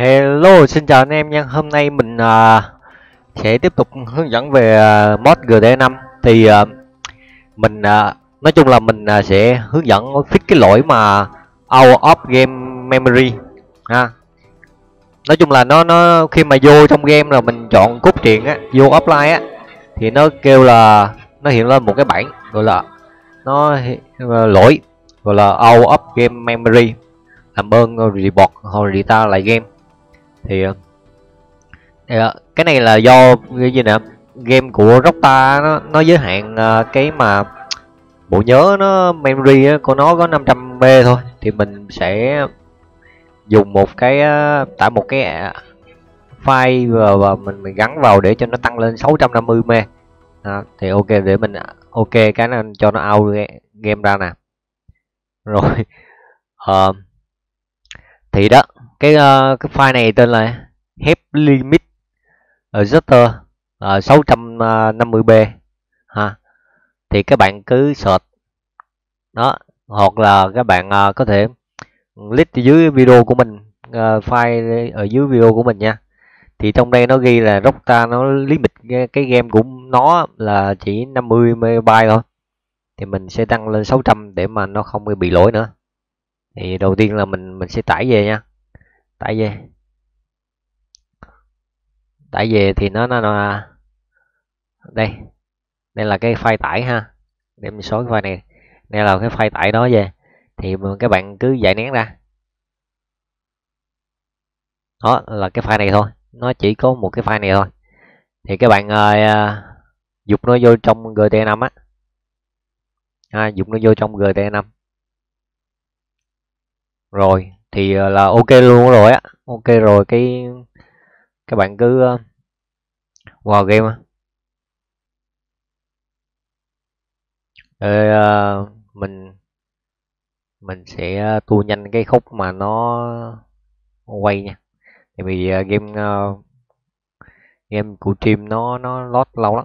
Hello, xin chào anh em nha. Hôm nay mình uh, sẽ tiếp tục hướng dẫn về uh, mod GD5. thì uh, mình uh, nói chung là mình uh, sẽ hướng dẫn fix cái lỗi mà out of game memory ha. Nói chung là nó nó khi mà vô trong game là mình chọn cốt truyện á, vô offline á thì nó kêu là nó hiện lên một cái bảng gọi là nó uh, lỗi gọi là out of game memory làm ơn ờ, report hoặc ta lại game thì ờ, ờ, cái này là do cái gì nè game của Rockstar nó nó giới hạn ờ, cái mà bộ nhớ nó memory của nó có 500 b thôi. Thì mình sẽ dùng một cái tải một cái file và, và mình mình gắn vào để cho nó tăng lên 650 m. À, thì ok để mình ok cái này cho nó out game ra nè. Rồi uh, thì đó cái uh, cái file này tên là Hep Limit Adjuster uh, 650B ha. Thì các bạn cứ search. Đó hoặc là các bạn uh, có thể list dưới video của mình uh, file ở dưới video của mình nha. Thì trong đây nó ghi là Rockstar nó limit cái, cái game của nó là chỉ 50 MB thôi. Thì mình sẽ tăng lên 600 để mà nó không bị lỗi nữa. Thì đầu tiên là mình mình sẽ tải về nha tải về tải về thì nó nó, nó đây đây là cái file tải ha. Để mình số cái file này đây là cái file tải đó về. Thì các bạn cứ giải nén ra. Đó là cái file này thôi. Nó chỉ có một cái file này thôi. Thì các bạn uh, dục nó vô trong gt5 á. À, dục nó vô trong gt5 rồi thì ờ, là ok luôn rồi á. Ok rồi cái các bạn cứ ờ, vào game á. Rồi, ờ, mình mình sẽ tu nhanh cái khúc mà nó quay nha. Tại vì game game của team nó nó load lâu lắm.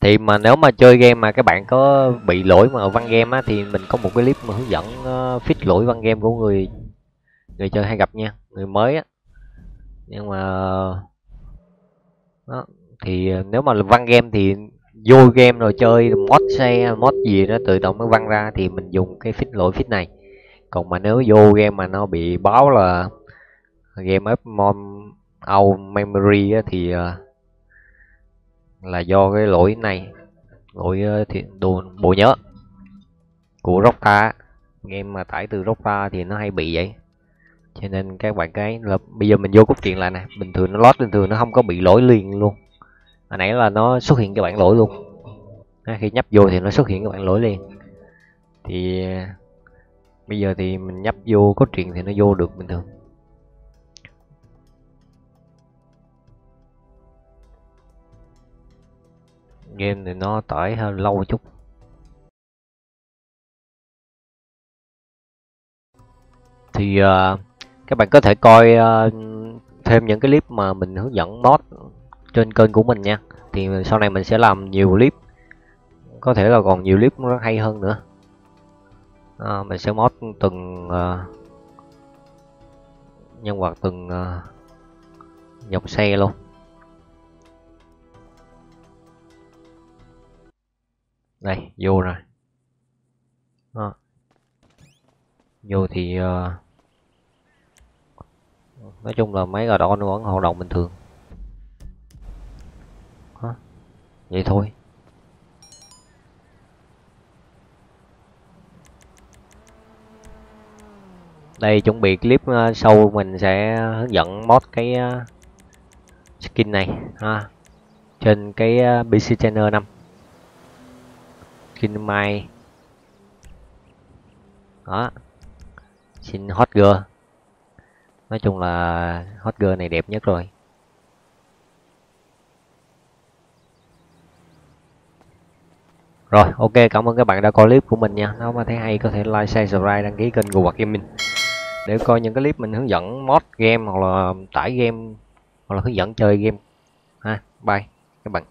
Thì mà nếu mà chơi game mà các bạn có bị lỗi mà văn game á thì mình có một cái clip mà hướng dẫn uh, fix lỗi văn game của người người chơi hay gặp nha người mới á. Nhưng mà đó thì ờ, nếu mà là văn game thì vô game rồi chơi mod xe mod gì nó tự động nó văng ra thì mình dùng cái fix lỗi fix này. Còn mà nếu vô game mà nó bị báo là game up mom out memory á, thì uh, là do cái lỗi này lỗi ờ, thì đồ bộ nhớ của Rockstar game mà tải từ Rockstar thì nó hay bị vậy. Cho nên các bạn cái là bây giờ mình vô cốt truyện lại nè bình thường nó load bình thường nó không có bị lỗi liền luôn. Hồi nãy là nó xuất hiện cái bản lỗi luôn. À, khi nhấp vô thì nó xuất hiện cái bản lỗi liền. Thì ờ, bây giờ thì mình nhấp vô cốt truyện thì nó vô được bình thường. Game thì nó tải hơi lâu một chút. Thì uh, các bạn có thể coi uh, thêm những cái clip mà mình hướng dẫn mod trên kênh của mình nha. Thì sau này mình sẽ làm nhiều clip. Có thể là còn nhiều clip nó hay hơn nữa. À, mình sẽ mod từng uh, nhân vật từng uh, dòng xe luôn. Đây vô rồi đó. vô thì uh, nói chung là mấy gà đỏ nó vẫn hoạt động bình thường đó. vậy thôi đây chuẩn bị clip ờ, sau mình sẽ hướng dẫn mod cái ờ, skin này ha trên cái ờ, PC Channel 5 skin mai đó. Xin hot girl. Nói chung là hot girl này đẹp nhất rồi. Rồi, ok, cảm ơn các bạn đã coi clip của mình nha. Nếu mà thấy hay, có thể like, share, subscribe, đăng ký kênh của Quạt Gaming. Để coi những cái clip mình hướng dẫn mod game hoặc là tải game hoặc là hướng dẫn chơi game. Ha, bye, các bạn.